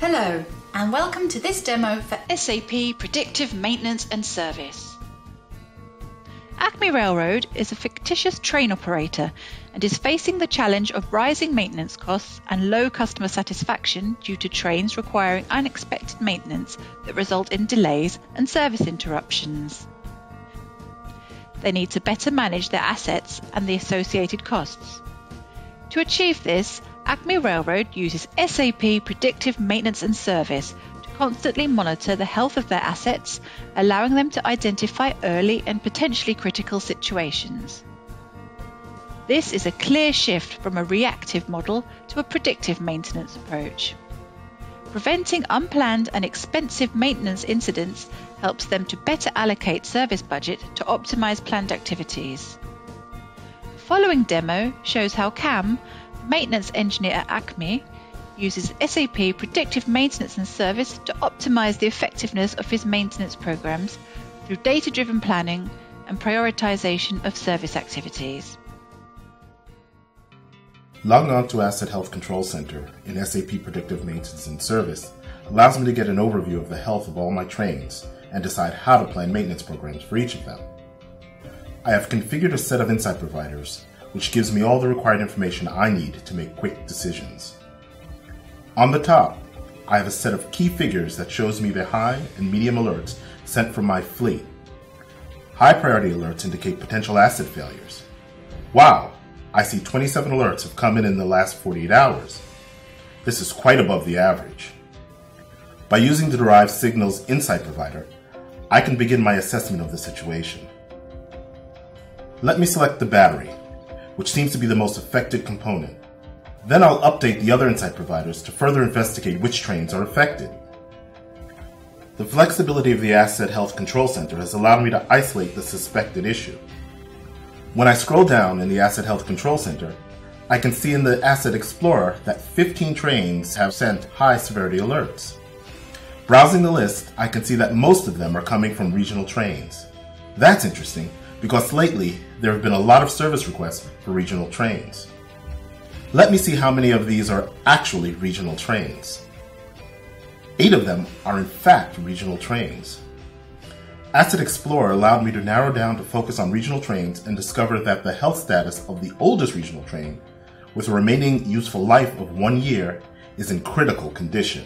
Hello, and welcome to this demo for SAP Predictive Maintenance and Service. Acme Railroad is a fictitious train operator and is facing the challenge of rising maintenance costs and low customer satisfaction due to trains requiring unexpected maintenance that result in delays and service interruptions. They need to better manage their assets and the associated costs. To achieve this, Acme Railroad uses SAP Predictive Maintenance and Service to constantly monitor the health of their assets, allowing them to identify early and potentially critical situations. This is a clear shift from a reactive model to a predictive maintenance approach. Preventing unplanned and expensive maintenance incidents helps them to better allocate service budget to optimize planned activities. The following demo shows how Cam, maintenance engineer at Acme, uses SAP Predictive Maintenance and Service to optimize the effectiveness of his maintenance programs through data driven planning and prioritization of service activities. Logging on to Asset Health Control Center in SAP Predictive Maintenance and Service allows me to get an overview of the health of all my trains and decide how to plan maintenance programs for each of them. I have configured a set of insight providers which gives me all the required information I need to make quick decisions. On the top, I have a set of key figures that shows me the high and medium alerts sent from my fleet. High priority alerts indicate potential asset failures. Wow, I see 27 alerts have come in in the last 48 hours. This is quite above the average. By using the derived signals insight provider, I can begin my assessment of the situation. Let me select the battery which seems to be the most affected component. Then I'll update the other insight providers to further investigate which trains are affected. The flexibility of the Asset Health Control Center has allowed me to isolate the suspected issue. When I scroll down in the Asset Health Control Center, I can see in the Asset Explorer that 15 trains have sent high severity alerts. Browsing the list, I can see that most of them are coming from regional trains. That's interesting because lately there have been a lot of service requests for regional trains. Let me see how many of these are actually regional trains. Eight of them are in fact regional trains. Asset Explorer allowed me to narrow down to focus on regional trains and discover that the health status of the oldest regional train, with a remaining useful life of one year, is in critical condition.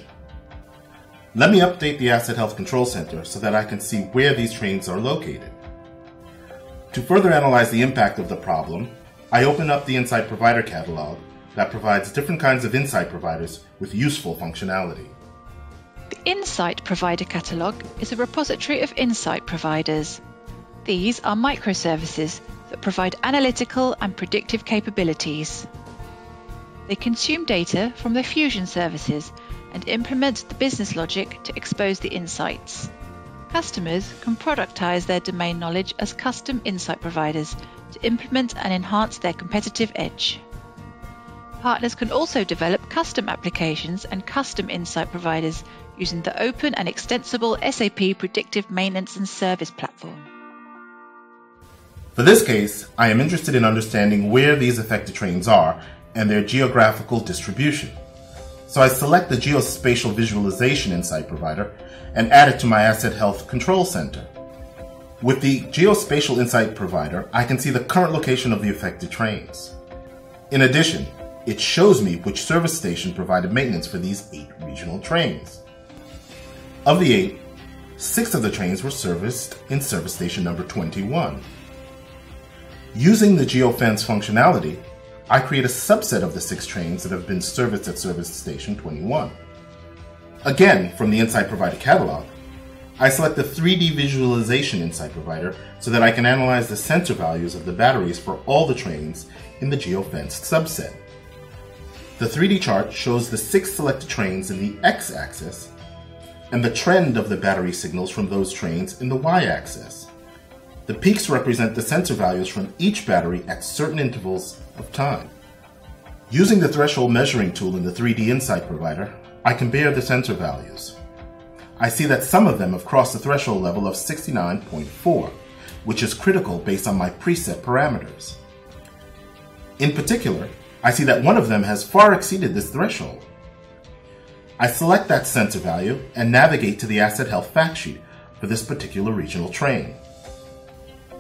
Let me update the Asset Health Control Center so that I can see where these trains are located. To further analyze the impact of the problem, I open up the Insight Provider Catalog that provides different kinds of insight providers with useful functionality. The Insight Provider Catalog is a repository of insight providers. These are microservices that provide analytical and predictive capabilities. They consume data from their Fusion services and implement the business logic to expose the insights. Customers can productize their domain knowledge as custom insight providers to implement and enhance their competitive edge. Partners can also develop custom applications and custom insight providers using the open and extensible SAP Predictive Maintenance and Service platform. For this case, I am interested in understanding where these affected trains are and their geographical distribution. So I select the Geospatial Visualization Insight provider and add it to my Asset Health Control Center. With the Geospatial Insight provider, I can see the current location of the affected trains. In addition, it shows me which service station provided maintenance for these eight regional trains. Of the eight, six of the trains were serviced in service station number 21. Using the GeoFence functionality, I create a subset of the six trains that have been serviced at Service Station 21. Again, from the Insight Provider catalog, I select the 3D Visualization Insight Provider so that I can analyze the sensor values of the batteries for all the trains in the geofenced subset. The 3D chart shows the six selected trains in the x-axis and the trend of the battery signals from those trains in the y-axis. The peaks represent the sensor values from each battery at certain intervals of time. Using the threshold measuring tool in the 3D Insight provider, I compare the sensor values. I see that some of them have crossed the threshold level of 69.4, which is critical based on my preset parameters. In particular, I see that one of them has far exceeded this threshold. I select that sensor value and navigate to the Asset Health fact sheet for this particular regional train.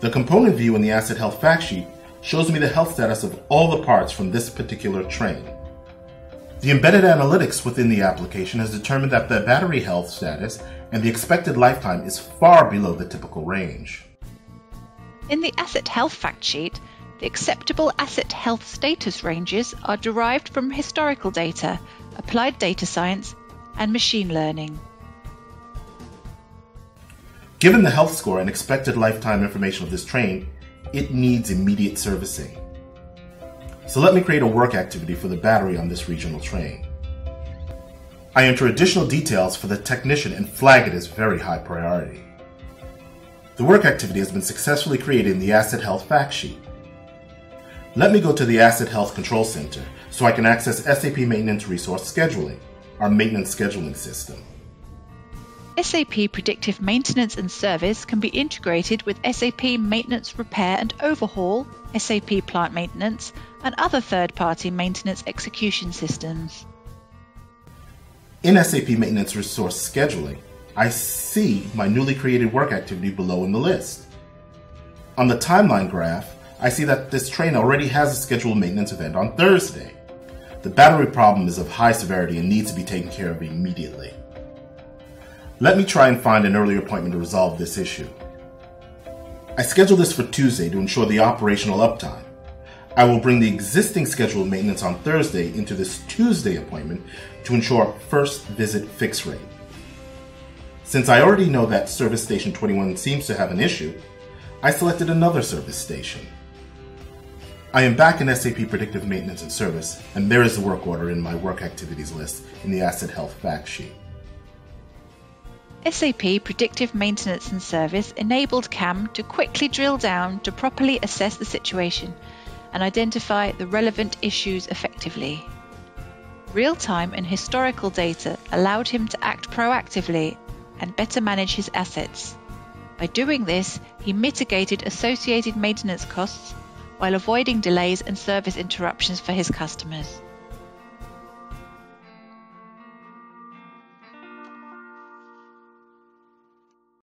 The component view in the Asset Health fact sheet shows me the health status of all the parts from this particular train. The embedded analytics within the application has determined that the battery health status and the expected lifetime is far below the typical range. In the Asset Health fact sheet, the acceptable asset health status ranges are derived from historical data, applied data science, and machine learning. Given the health score and expected lifetime information of this train, it needs immediate servicing. So let me create a work activity for the battery on this regional train. I enter additional details for the technician and flag it as very high priority. The work activity has been successfully created in the Asset Health fact sheet. Let me go to the Asset Health Control Center so I can access SAP Maintenance Resource Scheduling, our maintenance scheduling system. SAP Predictive Maintenance and Service can be integrated with SAP Maintenance Repair and Overhaul, SAP Plant Maintenance, and other third party maintenance execution systems. In SAP Maintenance Resource Scheduling, I see my newly created work activity below in the list. On the timeline graph, I see that this train already has a scheduled maintenance event on Thursday. The battery problem is of high severity and needs to be taken care of immediately. Let me try and find an earlier appointment to resolve this issue. I schedule this for Tuesday to ensure the operational uptime. I will bring the existing scheduled maintenance on Thursday into this Tuesday appointment to ensure first visit fix rate. Since I already know that service station 21 seems to have an issue, I selected another service station. I am back in SAP Predictive Maintenance and Service, and there is the work order in my work activities list in the Asset Health fact sheet. SAP Predictive Maintenance and Service enabled Cam to quickly drill down to properly assess the situation and identify the relevant issues effectively. Real time and historical data allowed him to act proactively and better manage his assets. By doing this, he mitigated associated maintenance costs while avoiding delays and service interruptions for his customers.